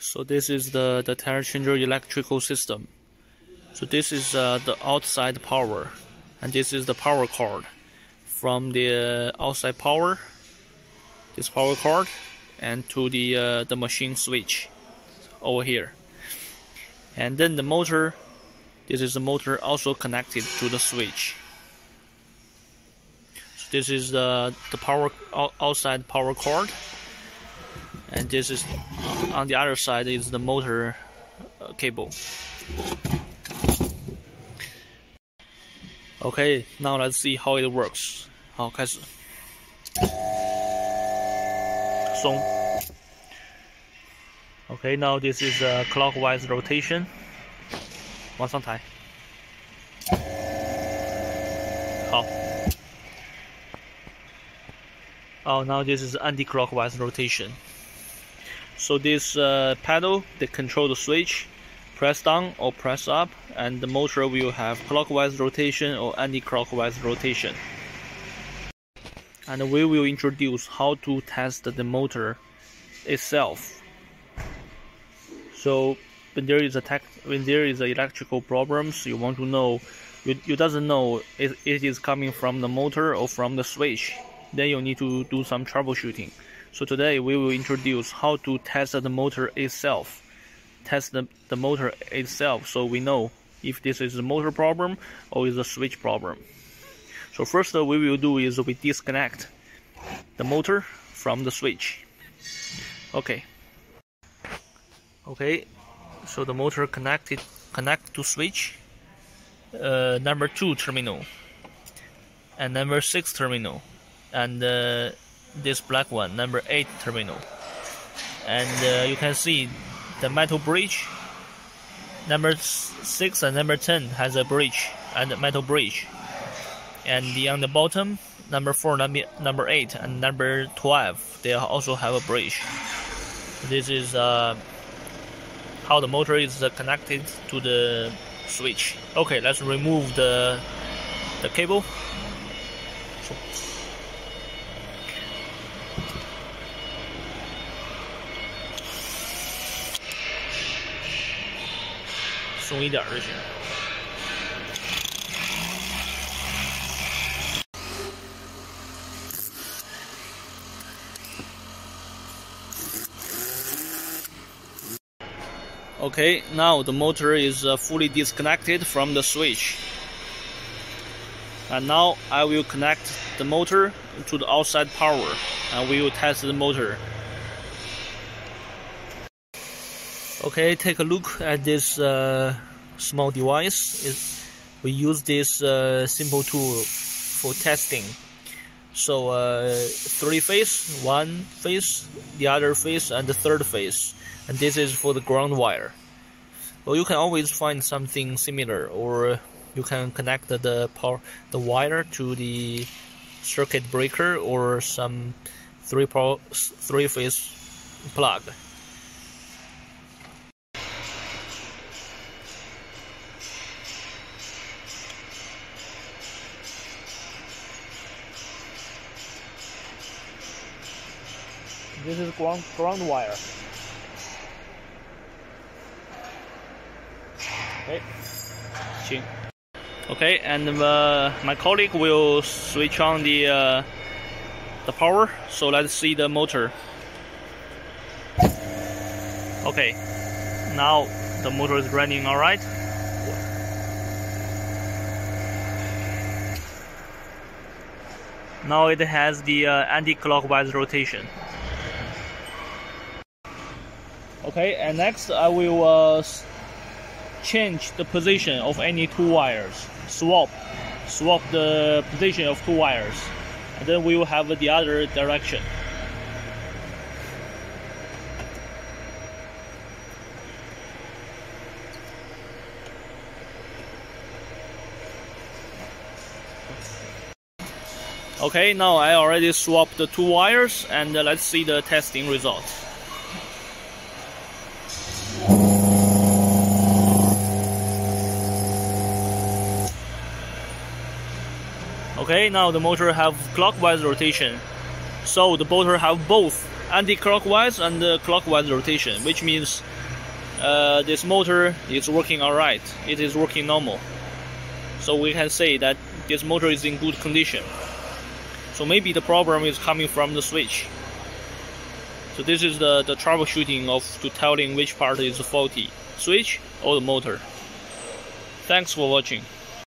So this is the, the tire changer electrical system. So this is uh, the outside power and this is the power cord. From the uh, outside power this power cord and to the uh, the machine switch over here. And then the motor this is the motor also connected to the switch. So this is the the power outside power cord and this is on the other side is the motor uh, cable okay now let's see how it works 好开始松 okay now this is a clockwise rotation 往上抬好 oh now this is anti-clockwise rotation so this uh, pedal, they control the switch, press down or press up, and the motor will have clockwise rotation or anti-clockwise rotation. And we will introduce how to test the motor itself. So when there is a tech, when there is electrical problems, you want to know, you, you doesn't know if it is coming from the motor or from the switch. Then you need to do some troubleshooting. So today we will introduce how to test the motor itself. Test the, the motor itself so we know if this is a motor problem or is a switch problem. So first we will do is we disconnect the motor from the switch. Okay. Okay, so the motor connected connect to switch uh, number two terminal and number six terminal and uh, this black one, number 8 terminal. And uh, you can see the metal bridge, number 6 and number 10 has a bridge and a metal bridge. And the, on the bottom, number 4, number, number 8 and number 12, they also have a bridge. This is uh, how the motor is connected to the switch. Okay, let's remove the, the cable. 松一点就行。Okay, now the motor is uh, fully disconnected from the switch. And now I will connect the motor to the outside power and we will test the motor. Okay, take a look at this uh, small device. It's, we use this uh, simple tool for testing. So uh, three phase, one phase, the other phase, and the third phase. And this is for the ground wire. Well, you can always find something similar, or you can connect the power, the wire to the circuit breaker or some three three phase plug. This is ground, ground wire. Okay. Okay, and uh, my colleague will switch on the uh, the power. So let's see the motor. Okay, now the motor is running all right. Now it has the uh, anti-clockwise rotation. Okay, and next I will uh, change the position of any two wires. Swap, swap the position of two wires, and then we will have the other direction. Okay, now I already swapped the two wires and uh, let's see the testing results. Okay, now the motor have clockwise rotation. So the motor have both anti-clockwise and clockwise rotation, which means uh, this motor is working alright. It is working normal. So we can say that this motor is in good condition. So maybe the problem is coming from the switch. So this is the, the troubleshooting of to telling which part is faulty, switch or the motor. Thanks for watching.